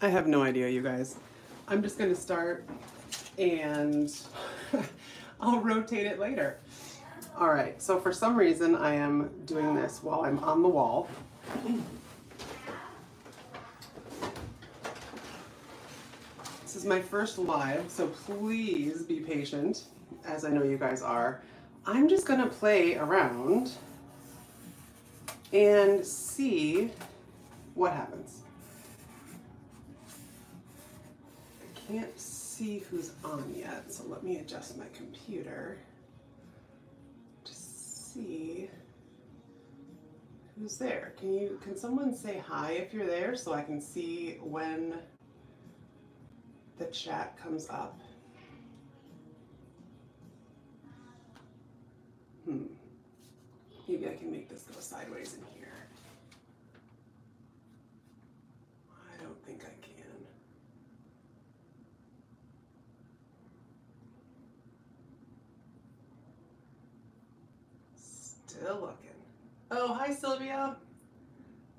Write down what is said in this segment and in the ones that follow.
I have no idea, you guys. I'm just gonna start and I'll rotate it later. All right, so for some reason I am doing this while I'm on the wall. This is my first live, so please be patient, as I know you guys are. I'm just gonna play around and see what happens. I can't see who's on yet, so let me adjust my computer to see who's there. Can you can someone say hi if you're there so I can see when the chat comes up? Hmm. Maybe I can make this go sideways in here. I don't think I can. Still looking. Oh, hi Sylvia.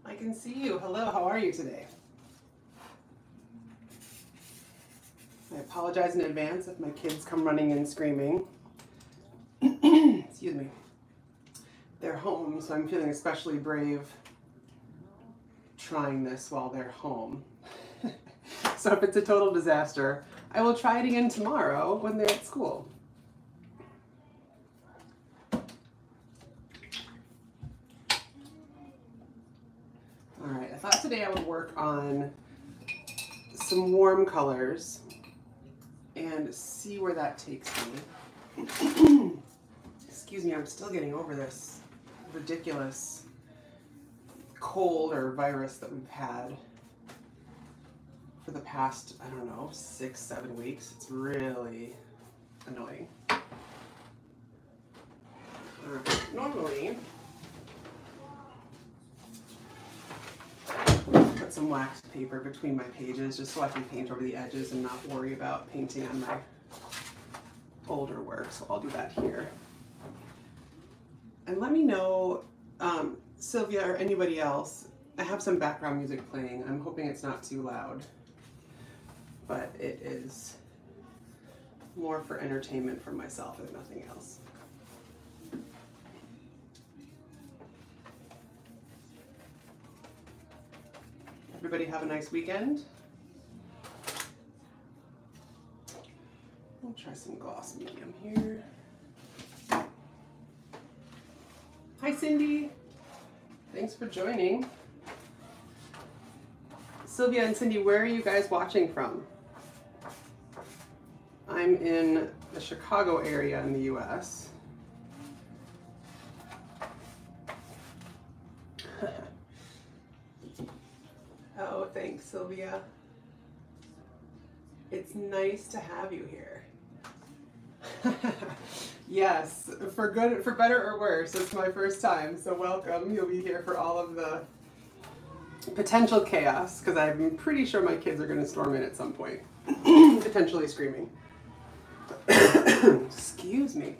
I can see you. Hello, how are you today? I apologize in advance if my kids come running in screaming. Excuse me. They're home, so I'm feeling especially brave trying this while they're home. so if it's a total disaster, I will try it again tomorrow when they're at school. All right, I thought today I would work on some warm colors and see where that takes me. Excuse me, I'm still getting over this ridiculous cold or virus that we've had for the past, I don't know, six, seven weeks. It's really annoying. Uh, normally, put some wax paper between my pages just so I can paint over the edges and not worry about painting on my older work. So I'll do that here. And let me know, um, Sylvia or anybody else, I have some background music playing. I'm hoping it's not too loud, but it is more for entertainment for myself if nothing else. Everybody have a nice weekend. I'll try some gloss medium here. Hi Cindy, thanks for joining. Sylvia and Cindy, where are you guys watching from? I'm in the Chicago area in the US. Sylvia. It's nice to have you here. yes, for good, for better or worse, it's my first time, so welcome. You'll be here for all of the potential chaos, because I'm pretty sure my kids are going to storm in at some point, potentially screaming. Excuse me.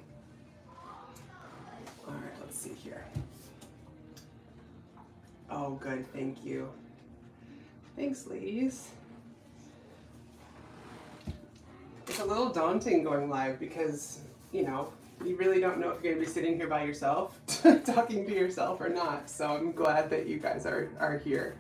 All right, let's see here. Oh, good, thank you. Thanks, ladies. It's a little daunting going live because, you know, you really don't know if you're going to be sitting here by yourself, talking to yourself or not. So I'm glad that you guys are, are here.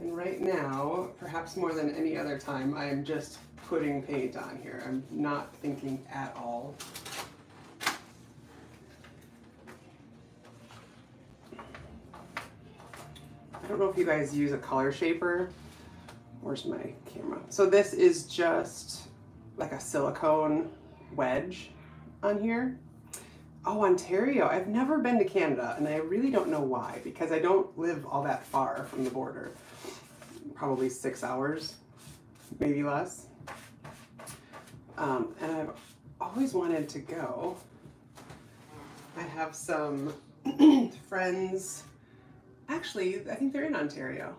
And right now, perhaps more than any other time, I am just putting paint on here. I'm not thinking at all. I don't know if you guys use a color shaper. Where's my camera? So this is just like a silicone wedge on here. Oh, Ontario. I've never been to Canada and I really don't know why because I don't live all that far from the border. Probably six hours, maybe less. Um, and I've always wanted to go. I have some friends Actually, I think they're in Ontario.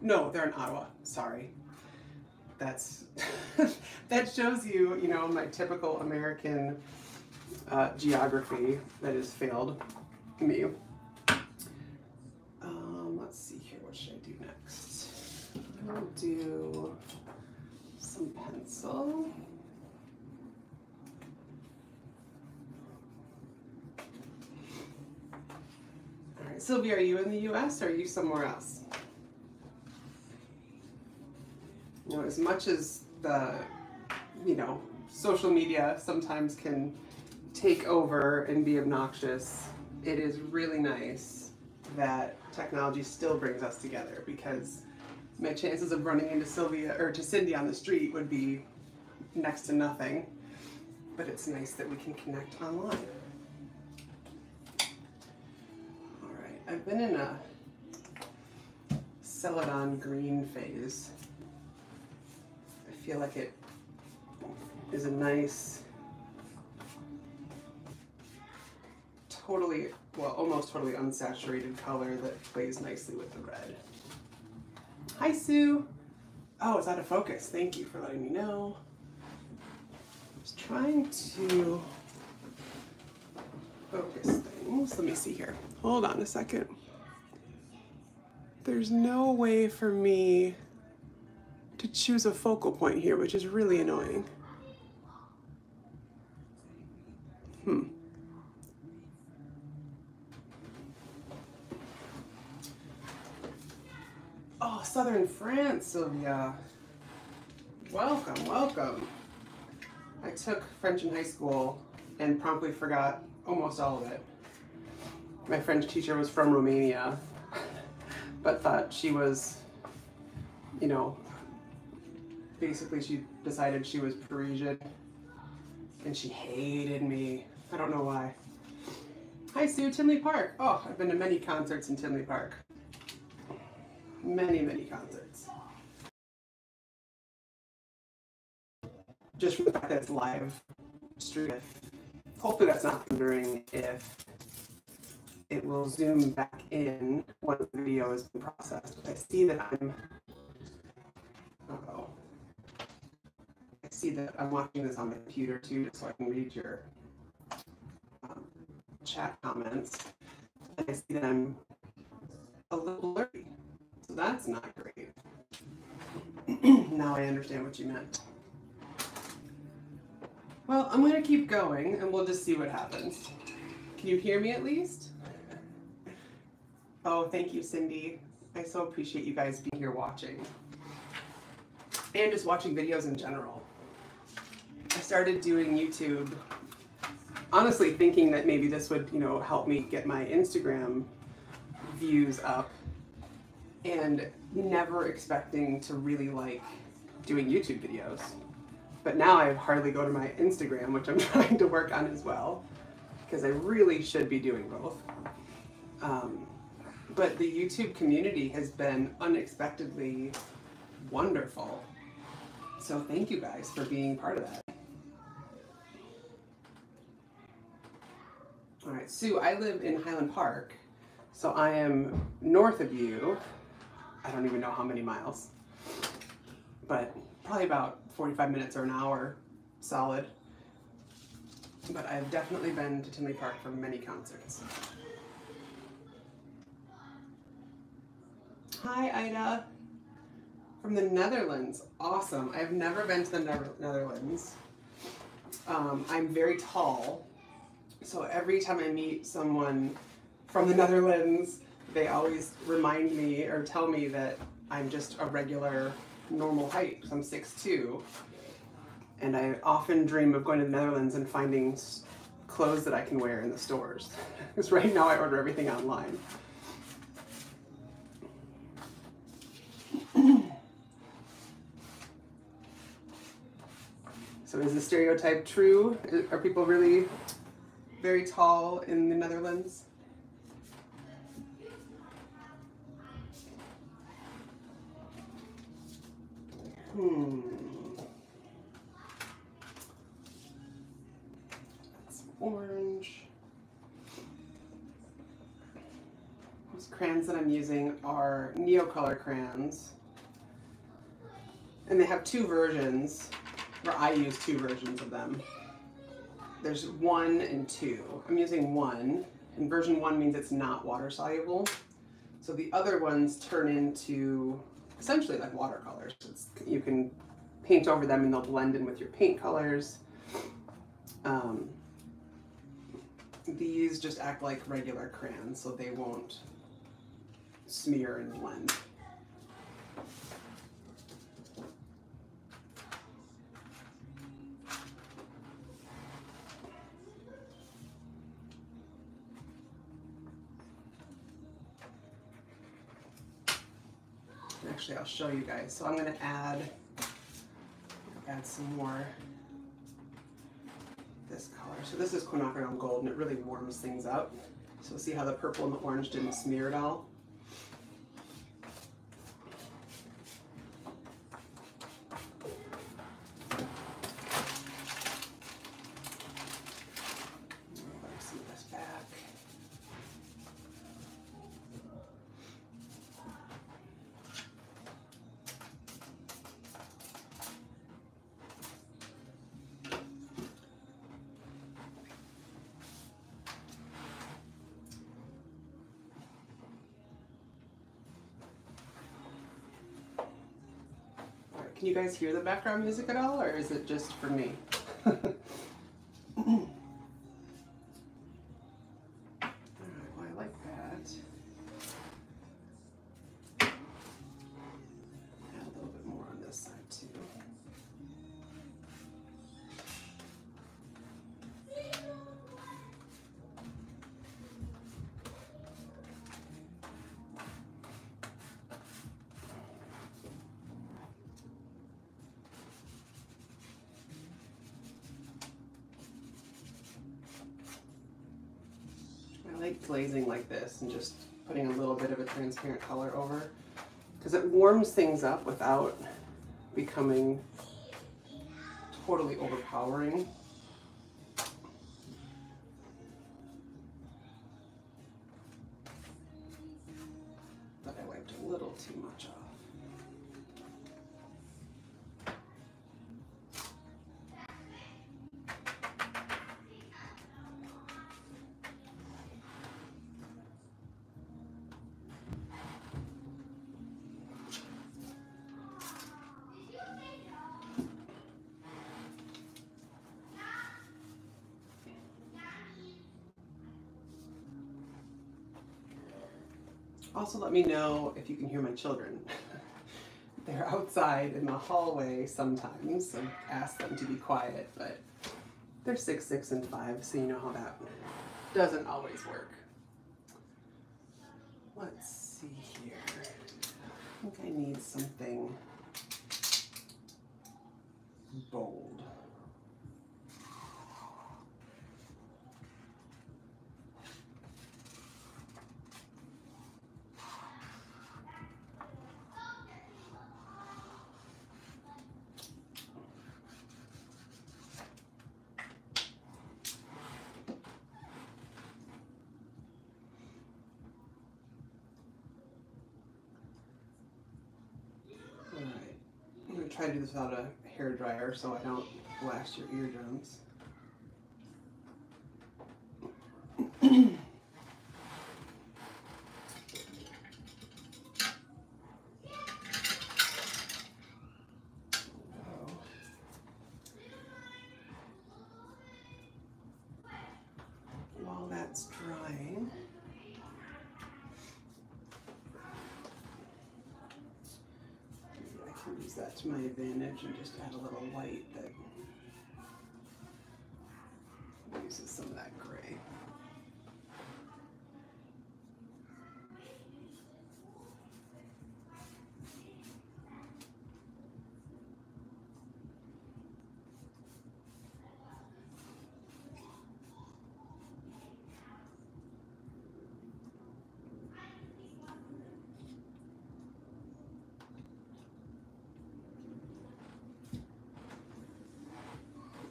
No, they're in Ottawa. Sorry. That's that shows you, you know, my typical American uh, geography that has failed me. Um, let's see here, what should I do next? I'll do some pencil. All right, Sylvia, are you in the US or are you somewhere else? You know, as much as the, you know, social media sometimes can take over and be obnoxious, it is really nice that technology still brings us together because my chances of running into Sylvia or to Cindy on the street would be next to nothing. But it's nice that we can connect online. All right, I've been in a Celadon green phase. I feel like it is a nice, totally, well, almost totally unsaturated color that plays nicely with the red. Hi, Sue. Oh, it's out of focus. Thank you for letting me know. I was trying to focus things. Let me see here. Hold on a second. There's no way for me to choose a focal point here, which is really annoying. Southern France, Sylvia. Welcome, welcome. I took French in high school and promptly forgot almost all of it. My French teacher was from Romania, but thought she was, you know, basically she decided she was Parisian and she hated me. I don't know why. Hi Sue, Tinley Park. Oh, I've been to many concerts in Tinley Park. Many, many concerts. Just for the fact that it's live stream. Hopefully that's not wondering if it will zoom back in once the video has been processed. I see that I'm, uh-oh. I see that I'm watching this on my computer too, just so I can read your um, chat comments. I see that I'm a little blurry, that's not great. now I understand what you meant. Well, I'm gonna keep going and we'll just see what happens. Can you hear me at least? Oh, thank you, Cindy. I so appreciate you guys being here watching. And just watching videos in general. I started doing YouTube honestly thinking that maybe this would, you know, help me get my Instagram views up and never expecting to really like doing YouTube videos. But now I hardly go to my Instagram, which I'm trying to work on as well, because I really should be doing both. Um, but the YouTube community has been unexpectedly wonderful. So thank you guys for being part of that. All right, Sue, I live in Highland Park, so I am north of you. I don't even know how many miles, but probably about 45 minutes or an hour solid. But I've definitely been to Tinley Park for many concerts. Hi, Ida. From the Netherlands. Awesome. I've never been to the Netherlands. Um, I'm very tall, so every time I meet someone from the Netherlands, they always remind me or tell me that I'm just a regular normal height. I'm 6'2". And I often dream of going to the Netherlands and finding clothes that I can wear in the stores. Because right now I order everything online. so is the stereotype true? Are people really very tall in the Netherlands? Hmm. That's orange. These crayons that I'm using are Neocolor crayons. And they have two versions, or I use two versions of them. there's one and two. I'm using one, and version one means it's not water soluble. So the other ones turn into essentially like watercolors. It's, you can paint over them and they'll blend in with your paint colors. Um, these just act like regular crayons, so they won't smear and blend. Show you guys. So I'm gonna add, add some more this color. So this is quinacridone gold and it really warms things up. So see how the purple and the orange didn't smear at all? Can you guys hear the background music at all, or is it just for me? glazing like this and just putting a little bit of a transparent color over because it warms things up without becoming totally overpowering. Also let me know if you can hear my children. They're outside in the hallway sometimes, so ask them to be quiet, but they're six, six, and five, so you know how that doesn't always work. Let's see here. I think I need something bold. Try to do this without a hair dryer so I don't blast your eardrums. While that's drying, use that to my advantage and just add a little white that uses some of that gray.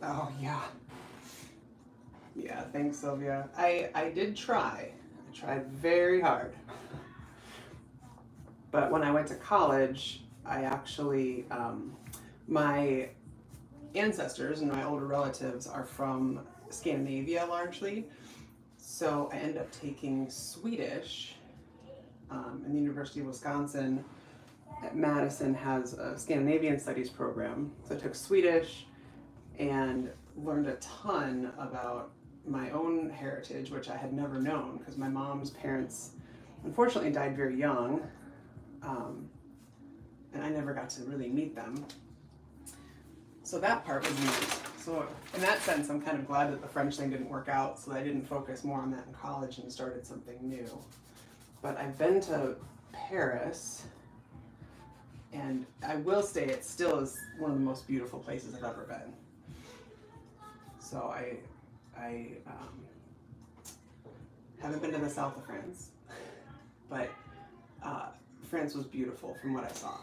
Oh yeah. Yeah, thanks Sylvia. I, I did try. I tried very hard. But when I went to college, I actually, um, my ancestors and my older relatives are from Scandinavia largely. So I ended up taking Swedish um, and the University of Wisconsin at Madison has a Scandinavian studies program. So I took Swedish and learned a ton about my own heritage, which I had never known because my mom's parents unfortunately died very young. Um, and I never got to really meet them. So that part was neat. So in that sense, I'm kind of glad that the French thing didn't work out so that I didn't focus more on that in college and started something new. But I've been to Paris and I will say it still is one of the most beautiful places I've ever been. So I, I um, haven't been to the south of France, but uh, France was beautiful from what I saw.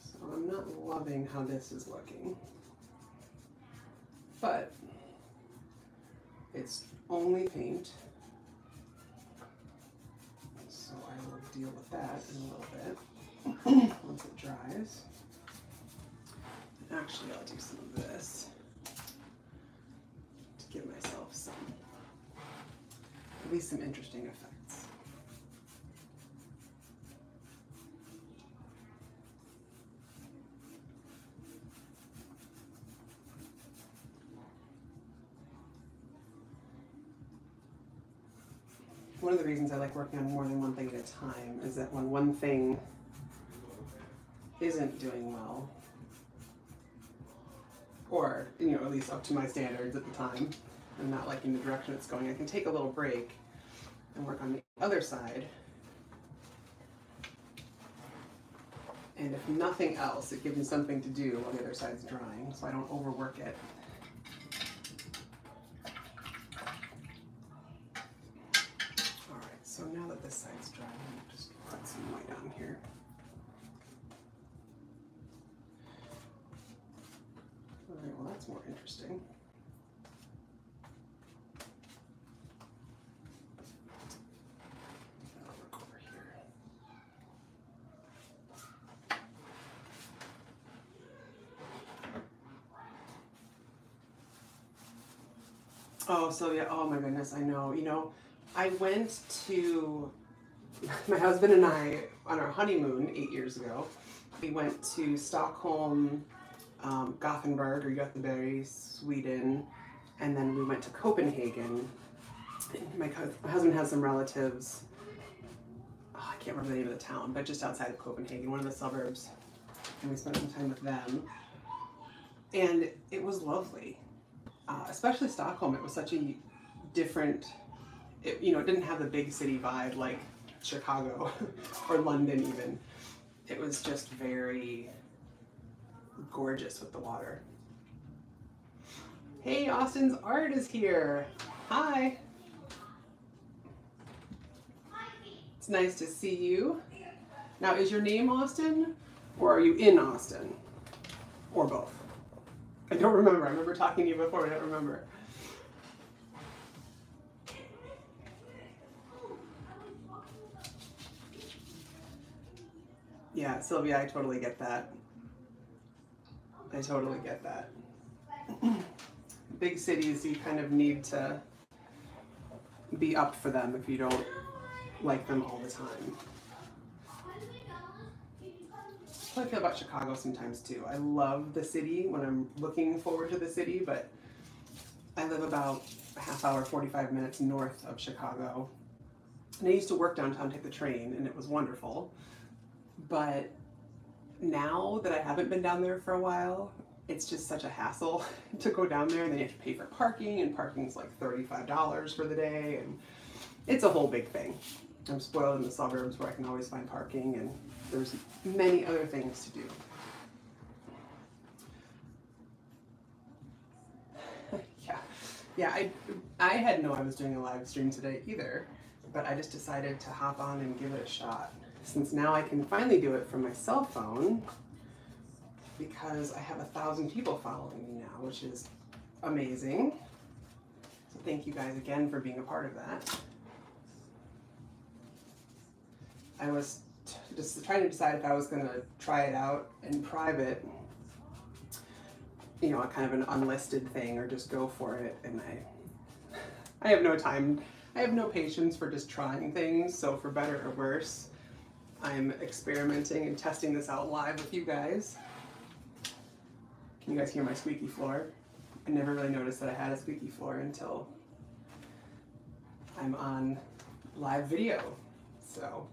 So I'm not loving how this is looking, but it's only paint. So I will deal with that in a little bit once it dries. Actually, I'll do some of this to give myself some, at least some interesting effects. One of the reasons I like working on more than one thing at a time is that when one thing isn't doing well, or you know at least up to my standards at the time and not liking the direction it's going i can take a little break and work on the other side. And if nothing else it gives me something to do while the other side's drying so i don't overwork it all right so now that this side's dry i'm just put some white on here All right, well, that's more interesting. Oh, so yeah, oh my goodness, I know. You know, I went to my husband and I on our honeymoon eight years ago. We went to Stockholm, um, Gothenburg or Göteborg, Sweden, and then we went to Copenhagen. My, my husband has some relatives. oh, I can't remember the name of the town, but just outside of Copenhagen, one of the suburbs, and we spent some time with them. And it was lovely, uh, especially Stockholm. It was such a different. It, you know, it didn't have the big city vibe like Chicago or London even. It was just very gorgeous with the water. Hey, Austin's art is here. Hi. It's nice to see you. Now, is your name Austin or are you in Austin? Or both? I don't remember. I remember talking to you before, I don't remember. Yeah, Sylvia, I totally get that. I totally get that. Big cities, you kind of need to be up for them if you don't like them all the time. That's how I feel about Chicago sometimes too. I love the city when I'm looking forward to the city, but I live about a half hour, 45 minutes north of Chicago. And I used to work downtown, take the train, and it was wonderful. But now that I haven't been down there for a while, it's just such a hassle to go down there and then you have to pay for parking and parking's like $35 for the day and it's a whole big thing. I'm spoiled in the suburbs where I can always find parking and there's many other things to do. yeah. Yeah, I I had no I was doing a live stream today either, but I just decided to hop on and give it a shot. Since now I can finally do it from my cell phone because I have a thousand people following me now, which is amazing. So thank you guys again for being a part of that. I was just trying to decide if I was going to try it out in private, you know, a kind of an unlisted thing, or just go for it. And I, I have no time. I have no patience for just trying things. So for better or worse, I'm experimenting and testing this out live with you guys. Can you guys hear my squeaky floor? I never really noticed that I had a squeaky floor until I'm on live video. So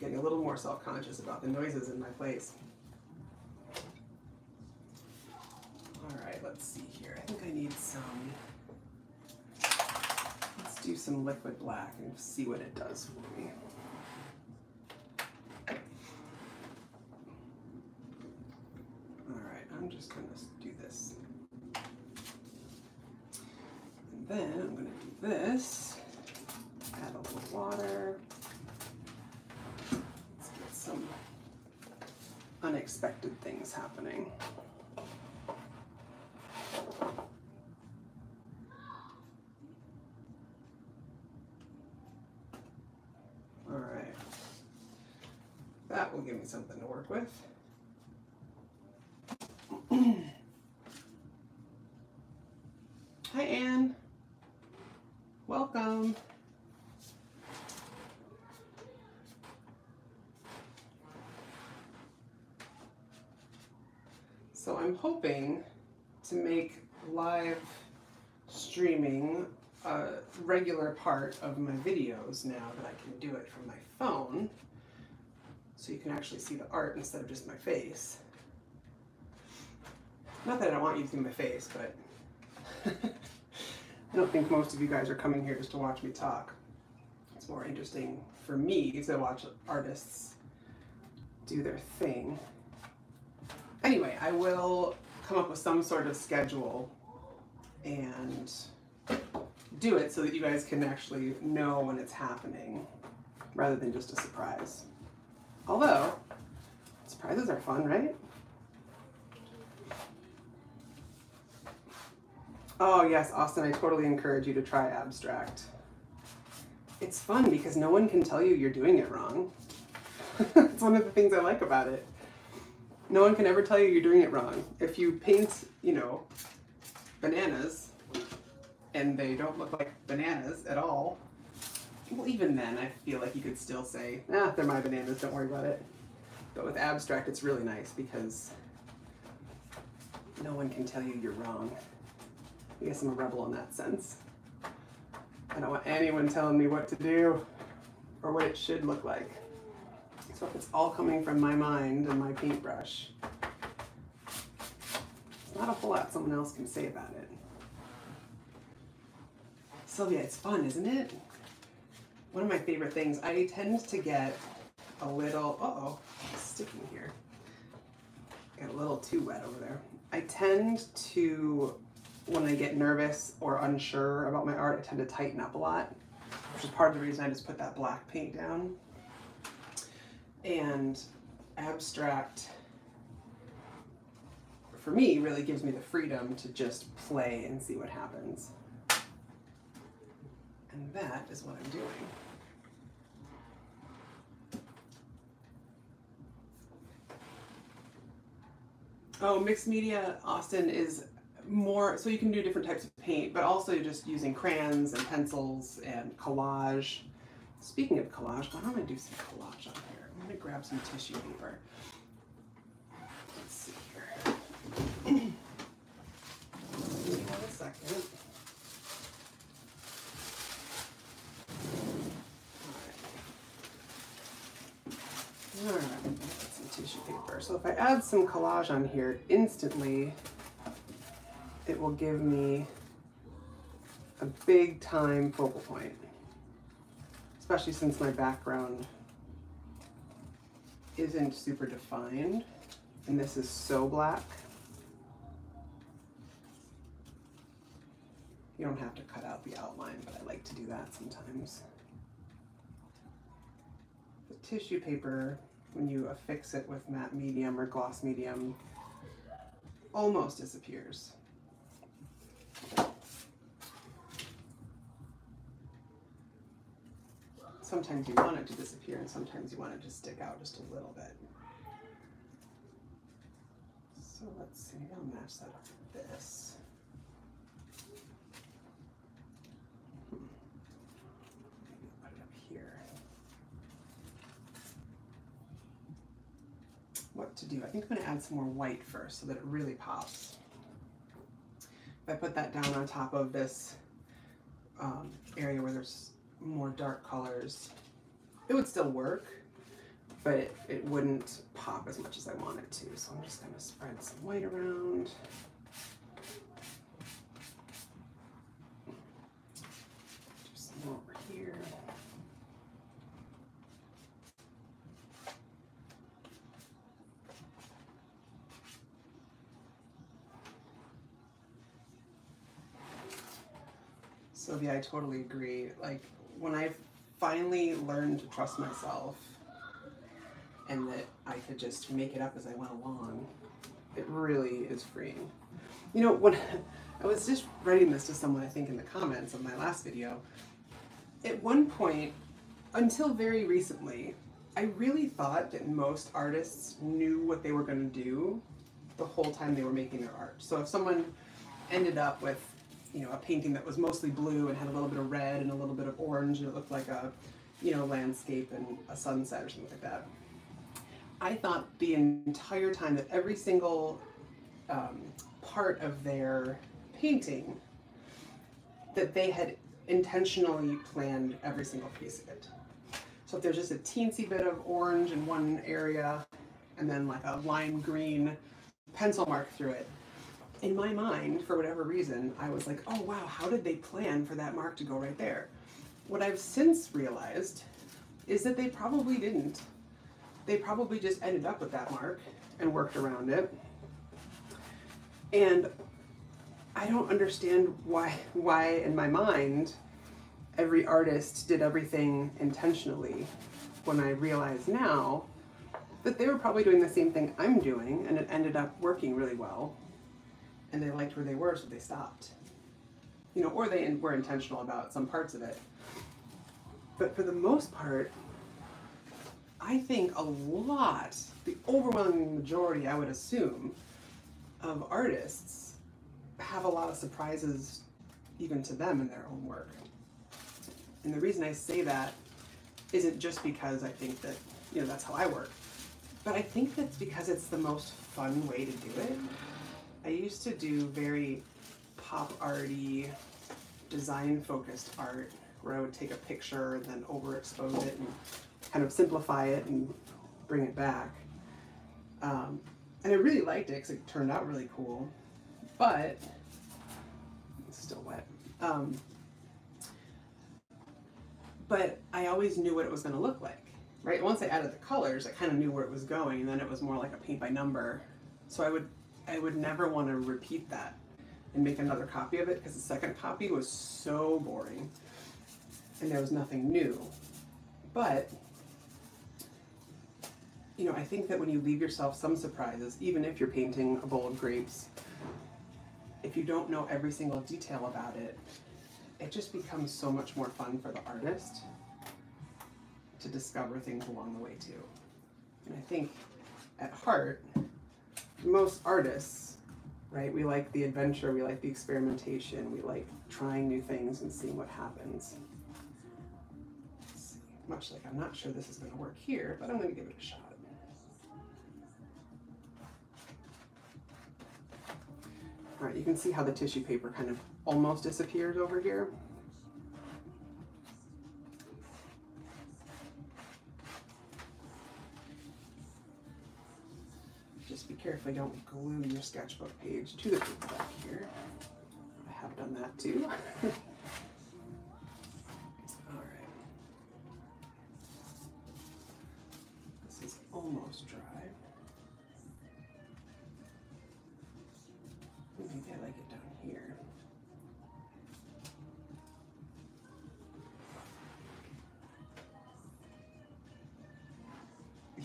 getting a little more self-conscious about the noises in my place. All right, let's see here. I think I need some, let's do some liquid black and see what it does for me. All right, I'm just gonna do this. And then I'm gonna do this, add a little water. Let's get some unexpected things happening. All right. That will give me something to work with. Hi, Anne. Welcome. So I'm hoping to make live streaming a regular part of my videos now that I can do it from my phone. So you can actually see the art instead of just my face. Not that I want you to see my face, but I don't think most of you guys are coming here just to watch me talk. It's more interesting for me to watch artists do their thing. Anyway, I will come up with some sort of schedule and do it so that you guys can actually know when it's happening rather than just a surprise. Although, surprises are fun, right? Oh yes, Austin, I totally encourage you to try abstract. It's fun because no one can tell you you're doing it wrong. it's one of the things I like about it. No one can ever tell you you're doing it wrong. If you paint, you know, bananas and they don't look like bananas at all, well, even then, I feel like you could still say, ah, they're my bananas, don't worry about it. But with abstract, it's really nice because no one can tell you you're wrong. I guess I'm a rebel in that sense. I don't want anyone telling me what to do or what it should look like. So if it's all coming from my mind and my paintbrush, it's not a whole lot someone else can say about it. Sylvia, it's fun, isn't it? One of my favorite things, I tend to get a little, uh-oh, sticking here. Got a little too wet over there. I tend to when I get nervous or unsure about my art, I tend to tighten up a lot, which is part of the reason I just put that black paint down. And abstract, for me, really gives me the freedom to just play and see what happens. And that is what I'm doing. Oh, mixed media, Austin, is more so you can do different types of paint, but also just using crayons and pencils and collage. Speaking of collage, why don't I do some collage on here? I'm gonna grab some tissue paper. Let's see here. One second. All right. All right, some So if I add some collage on here, instantly it will give me a big time focal point, especially since my background isn't super defined and this is so black. You don't have to cut out the outline, but I like to do that sometimes. The tissue paper, when you affix it with matte medium or gloss medium, almost disappears. Sometimes you want it to disappear and sometimes you want it to stick out just a little bit. So let's see, I'll match that up with this. Hmm. Maybe I'll put it up here. What to do? I think I'm gonna add some more white first so that it really pops. If I put that down on top of this um, area where there's more dark colors, it would still work, but it, it wouldn't pop as much as I want it to. So I'm just gonna spread some white around. Do some more over here. Sylvia, I totally agree. Like when I finally learned to trust myself and that I could just make it up as I went along, it really is freeing. You know, when I was just writing this to someone, I think in the comments of my last video, at one point, until very recently, I really thought that most artists knew what they were going to do the whole time they were making their art. So if someone ended up with, you know, a painting that was mostly blue and had a little bit of red and a little bit of orange and it looked like a, you know, landscape and a sunset or something like that, I thought the entire time that every single um, part of their painting that they had intentionally planned every single piece of it. So if there's just a teensy bit of orange in one area and then like a lime green pencil mark through it, in my mind, for whatever reason, I was like, oh wow, how did they plan for that mark to go right there? What I've since realized is that they probably didn't. They probably just ended up with that mark and worked around it. And I don't understand why why in my mind every artist did everything intentionally when I realize now that they were probably doing the same thing I'm doing and it ended up working really well and they liked where they were so they stopped. You know, or they were intentional about some parts of it. But for the most part, I think a lot, the overwhelming majority, I would assume, of artists have a lot of surprises even to them in their own work. And the reason I say that isn't just because I think that, you know, that's how I work, but I think that's because it's the most fun way to do it. I used to do very pop arty, design focused art where I would take a picture and then overexpose it and kind of simplify it and bring it back. Um, and I really liked it because it turned out really cool, but it's still wet. Um, but I always knew what it was going to look like, right? Once I added the colors, I kind of knew where it was going, and then it was more like a paint by number. So I would, I would never want to repeat that and make another copy of it because the second copy was so boring, and there was nothing new. But you know, I think that when you leave yourself some surprises, even if you're painting a bowl of grapes, if you don't know every single detail about it, it just becomes so much more fun for the artist to discover things along the way too. And I think at heart, most artists, right, we like the adventure, we like the experimentation, we like trying new things and seeing what happens. Much like I'm not sure this is going to work here, but I'm going to give it a shot. All right, you can see how the tissue paper kind of almost disappears over here. Just be careful you don't glue your sketchbook page to the paper back here. I have done that too. All right. This is almost dry. Maybe I like it down here.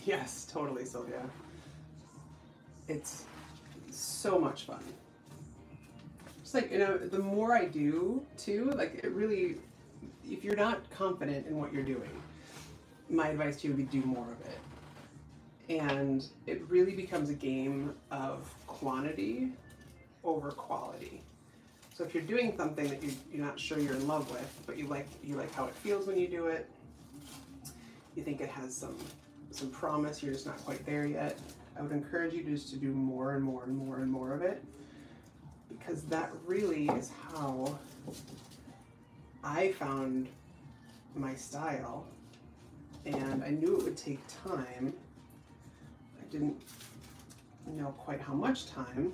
Yes, totally, Sylvia. It's so much fun. Just like, you know, the more I do too, like it really, if you're not confident in what you're doing, my advice to you would be do more of it. And it really becomes a game of quantity over quality. So if you're doing something that you, you're not sure you're in love with, but you like you like how it feels when you do it, you think it has some some promise, you're just not quite there yet, I would encourage you just to do more and more and more and more of it because that really is how I found my style and I knew it would take time. I didn't know quite how much time.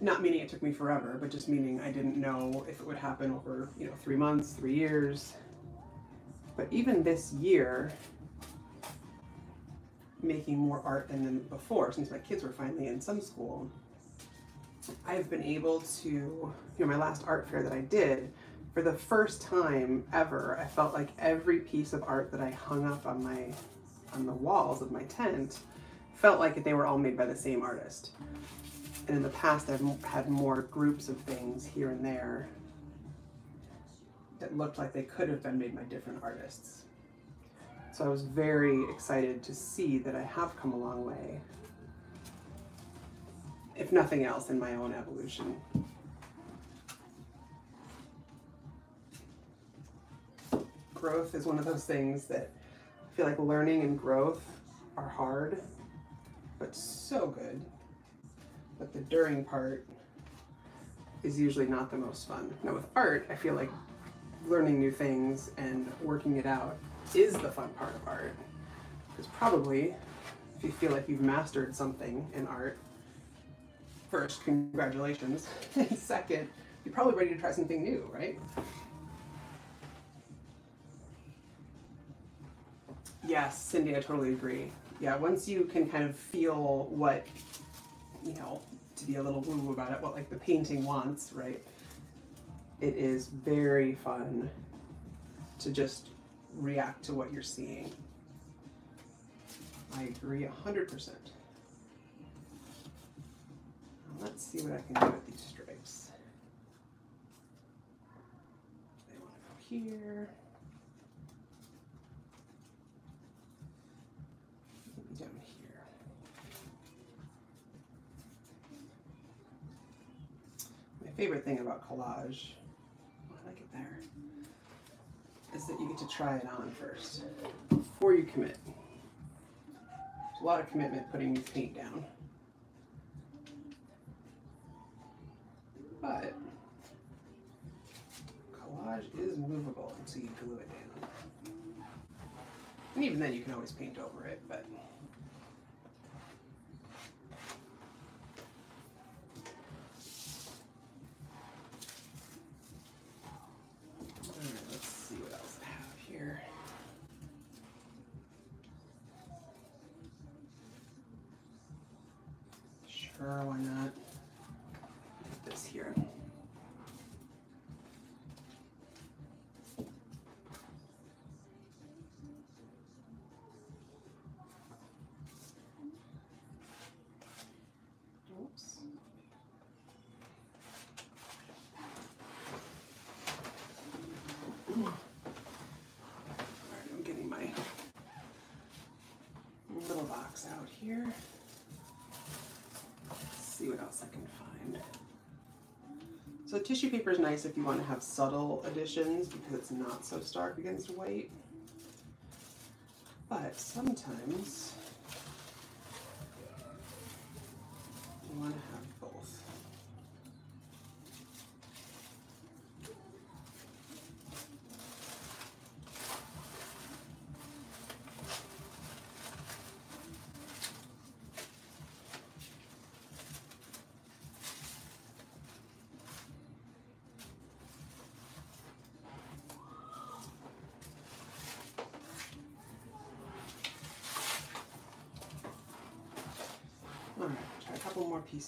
Not meaning it took me forever, but just meaning I didn't know if it would happen over, you know, three months, three years. But even this year, making more art than before, since my kids were finally in some school, I've been able to, you know, my last art fair that I did, for the first time ever, I felt like every piece of art that I hung up on my on the walls of my tent felt like they were all made by the same artist. And in the past, I've had more groups of things here and there that looked like they could have been made by different artists. So I was very excited to see that I have come a long way, if nothing else, in my own evolution. Growth is one of those things that I feel like learning and growth are hard, but so good. But the during part is usually not the most fun. Now with art, I feel like learning new things and working it out is the fun part of art. Because probably, if you feel like you've mastered something in art, first, congratulations. and second, you're probably ready to try something new, right? Yes, Cindy, I totally agree. Yeah, once you can kind of feel what, you know, to be a little woo about it, what like the painting wants, right? It is very fun to just react to what you're seeing. I agree 100%. Let's see what I can do with these stripes. They want to go here. Down here. My favorite thing about collage is that you get to try it on first before you commit. There's a lot of commitment putting your paint down. But collage is movable until you glue it down. And even then you can always paint over it, but Sure, why not? Put this here. Oops. Hmm. All right, I'm getting my little box out here see what else I can find. So tissue paper is nice if you want to have subtle additions because it's not so stark against white. But sometimes you want to have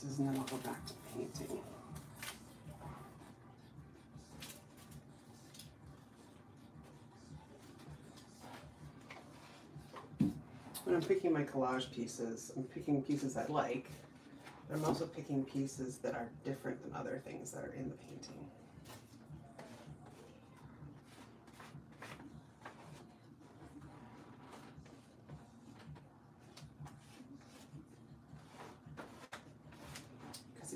and then I'll go back to painting. when I'm picking my collage pieces, I'm picking pieces I like, but I'm also picking pieces that are different than other things that are in the painting.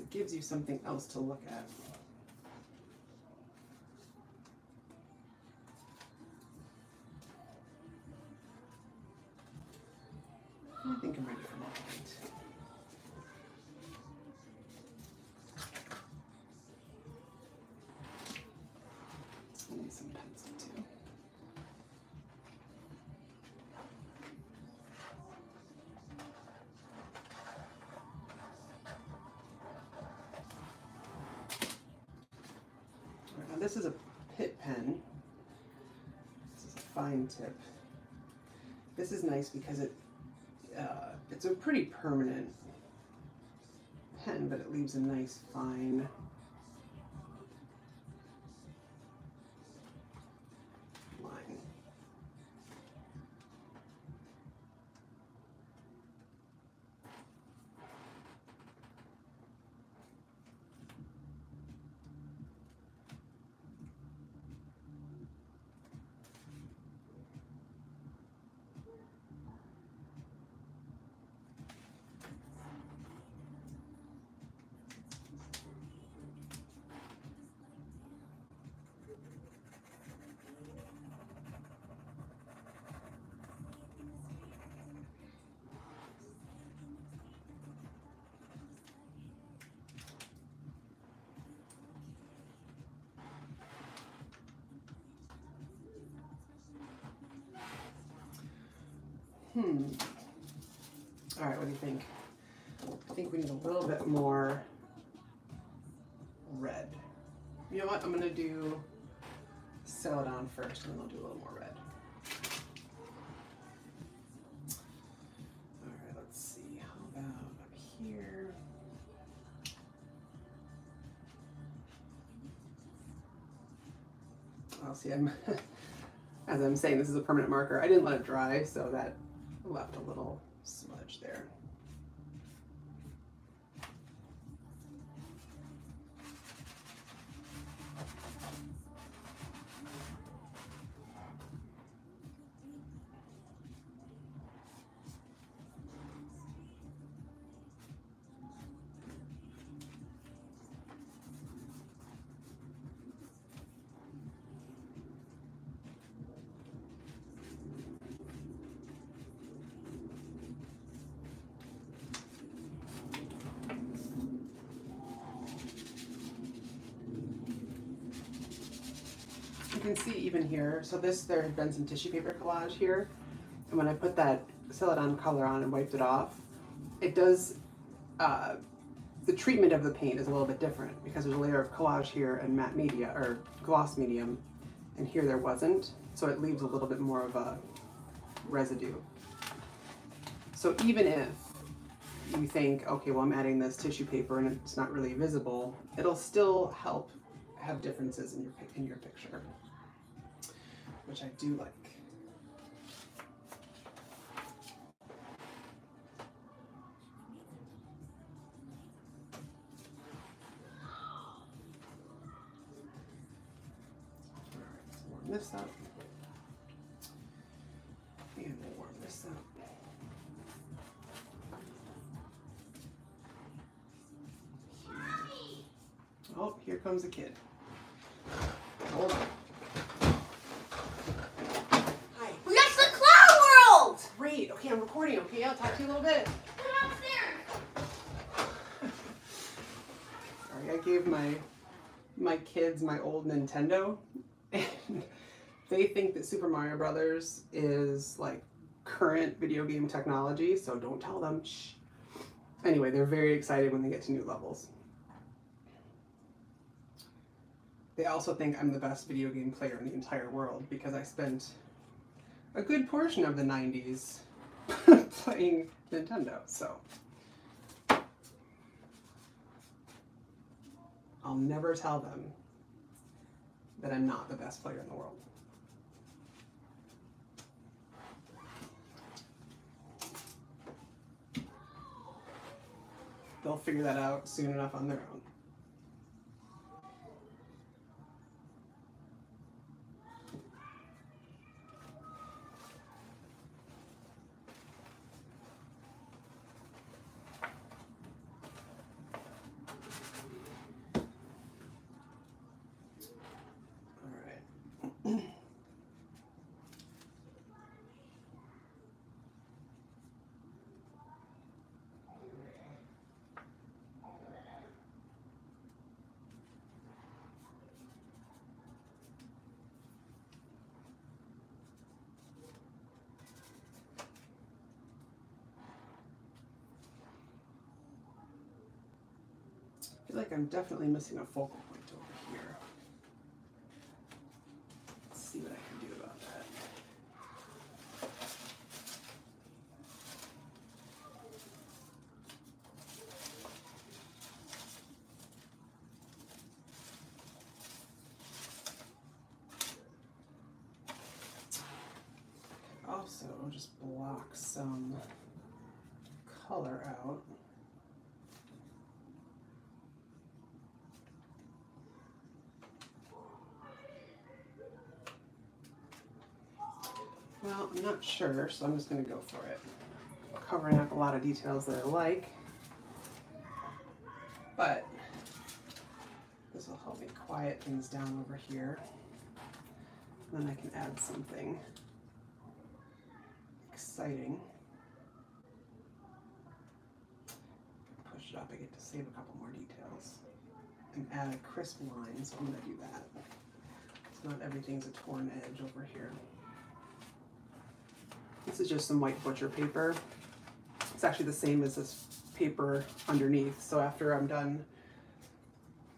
Gives you something else to look at. This is nice because it uh, it's a pretty permanent pen, but it leaves a nice fine Hmm. All right, what do you think? I think we need a little bit more red. You know what? I'm gonna do celadon first, and then I'll do a little more red. All right, let's see. How about up here? I'll see. I'm as I'm saying, this is a permanent marker. I didn't let it dry, so that left a little smudge there. You can see even here, so this, there had been some tissue paper collage here. And when I put that Celadon color on and wiped it off, it does, uh, the treatment of the paint is a little bit different because there's a layer of collage here and matte media, or gloss medium, and here there wasn't. So it leaves a little bit more of a residue. So even if you think, okay, well, I'm adding this tissue paper and it's not really visible, it'll still help have differences in your in your picture, which I do like. Kids my old Nintendo, and they think that Super Mario Brothers is like current video game technology. So don't tell them. Shh. Anyway, they're very excited when they get to new levels. They also think I'm the best video game player in the entire world because I spent a good portion of the 90s playing Nintendo. So I'll never tell them that I'm not the best player in the world. They'll figure that out soon enough on their own. I'm definitely missing a focal point over here. Let's see what I can do about that. Also, just block some color out. Well, I'm not sure, so I'm just going to go for it. Covering up a lot of details that I like. But this will help me quiet things down over here. And then I can add something exciting. Push it up, I get to save a couple more details. And add a crisp line, so I'm to do that. So not everything's a torn edge over here. This is just some white butcher paper. It's actually the same as this paper underneath. So after I'm done,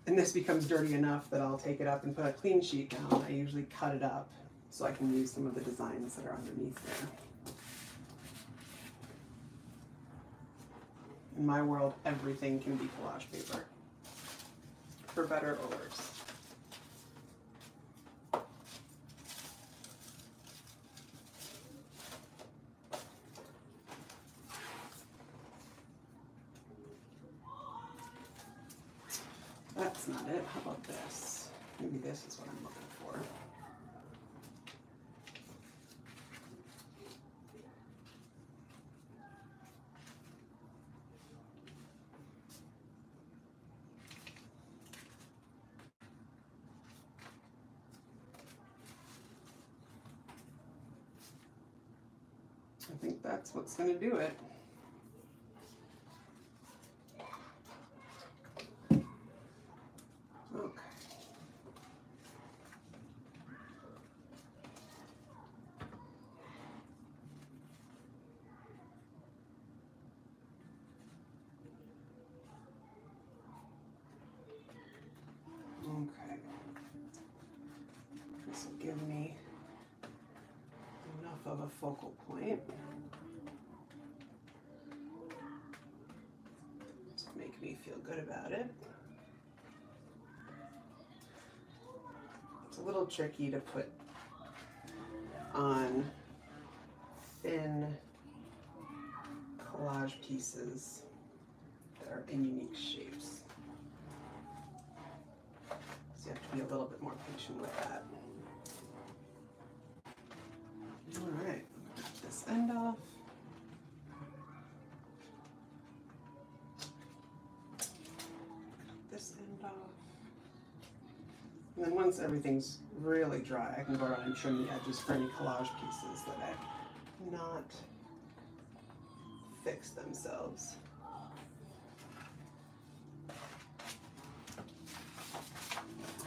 and this becomes dirty enough that I'll take it up and put a clean sheet down, I usually cut it up so I can use some of the designs that are underneath there. In my world, everything can be collage paper, for better or worse. That's not it. How about this? Maybe this is what I'm looking for. I think that's what's going to do it. Okay. Okay. This will give me enough of a focal point. To me feel good about it. It's a little tricky to put on thin collage pieces that are in unique shapes. So you have to be a little bit more patient with that. All right, cut this end off. Cut this end off. And then once everything's really dry, I can go around and trim the edges for any collage pieces that have not fixed themselves.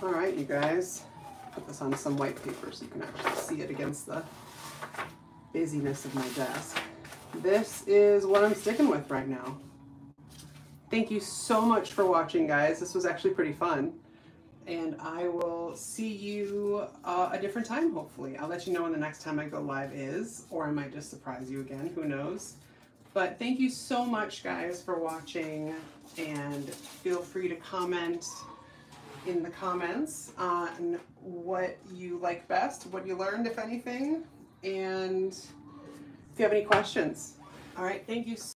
All right, you guys, put this on some white paper so you can actually see it against the busyness of my desk. This is what I'm sticking with right now. Thank you so much for watching, guys. This was actually pretty fun. And I will see you uh, a different time, hopefully. I'll let you know when the next time I go live is, or I might just surprise you again, who knows. But thank you so much, guys, for watching. And feel free to comment in the comments on what you like best, what you learned, if anything, and if you have any questions. All right, thank you so